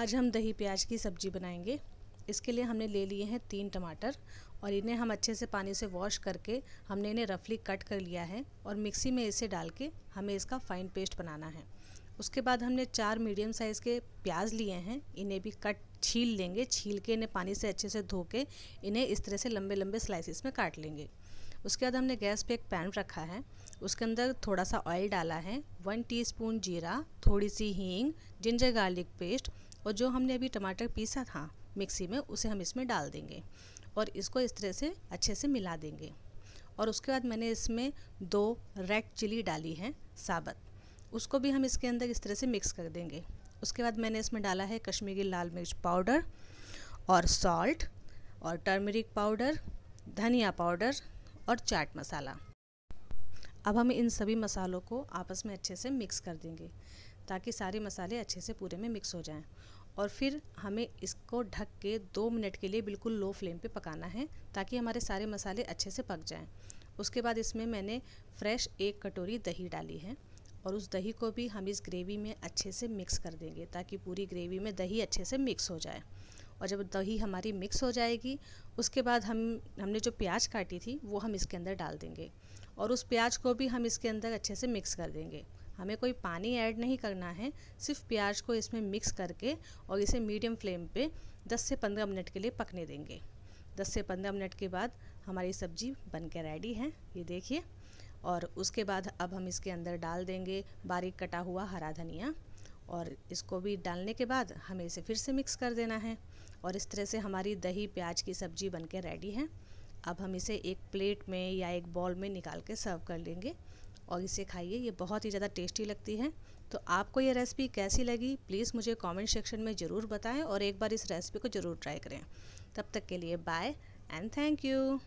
आज हम दही प्याज की सब्ज़ी बनाएँगे। इसके लिए हमने ले लिए हैं तीन टमाटर और इन्हें हम अच्छे से पानी से वॉश करके हमने इन्हें रफली कट कर लिया है और मिक्सी में इसे डाल के हमें इसका फ़ाइन पेस्ट बनाना है। उसके बाद हमने चार मीडियम साइज़ के प्याज लिए हैं। इन्हें भी कट छील लेंगे। छील के इन्हें पानी से अच्छे से धो के इन्हें इस तरह से लंबे लंबे स्लाइसिस में काट लेंगे। उसके बाद हमने गैस पे एक पैन रखा है। उसके अंदर थोड़ा सा ऑयल डाला है। वन टीस्पून जीरा, थोड़ी सी हींग जिंजर गार्लिक पेस्ट और जो हमने अभी टमाटर पीसा था मिक्सी में, उसे हम इसमें डाल देंगे और इसको इस तरह से अच्छे से मिला देंगे। और उसके बाद मैंने इसमें दो रेड चिली डाली है, साबत। उसको भी हम इसके अंदर इस तरह से मिक्स कर देंगे। उसके बाद मैंने इसमें डाला है कश्मीरी लाल मिर्च पाउडर और सॉल्ट और टर्मरिक पाउडर, धनिया पाउडर और चाट मसाला। अब हम इन सभी मसालों को आपस में अच्छे से मिक्स कर देंगे। ताकि सारे मसाले अच्छे से पूरे में मिक्स हो जाएँ। और फिर हमें इसको ढक के दो मिनट के लिए बिल्कुल लो फ्लेम पे पकाना है, ताकि हमारे सारे मसाले अच्छे से पक जाएँ। उसके बाद इसमें मैंने फ्रेश एक कटोरी दही डाली है और उस दही को भी हम इस ग्रेवी में अच्छे से मिक्स कर देंगे, ताकि पूरी ग्रेवी में दही अच्छे से मिक्स हो जाए। और जब दही हमारी मिक्स हो जाएगी, उसके बाद हम, हमने जो प्याज काटी थी, वो हम इसके अंदर डाल देंगे। और उस प्याज को भी हम इसके अंदर अच्छे से मिक्स कर देंगे। हमें कोई पानी ऐड नहीं करना है, सिर्फ़ प्याज को इसमें मिक्स करके और इसे मीडियम फ्लेम पे 10 से 15 मिनट के लिए पकने देंगे। 10 से 15 मिनट के बाद हमारी सब्ज़ी बन के रेडी है, ये देखिए। और उसके बाद अब हम इसके अंदर डाल देंगे बारीक कटा हुआ हरा धनिया और इसको भी डालने के बाद हमें इसे फिर से मिक्स कर देना है। और इस तरह से हमारी दही प्याज की सब्ज़ी बन के रेडी है। अब हम इसे एक प्लेट में या एक बॉल में निकाल के सर्व कर लेंगे। और इसे खाइए, ये बहुत ही ज़्यादा टेस्टी लगती है। तो आपको ये रेसिपी कैसी लगी प्लीज़ मुझे कमेंट सेक्शन में ज़रूर बताएँ और एक बार इस रेसिपी को ज़रूर ट्राई करें। तब तक के लिए बाय एंड थैंक यू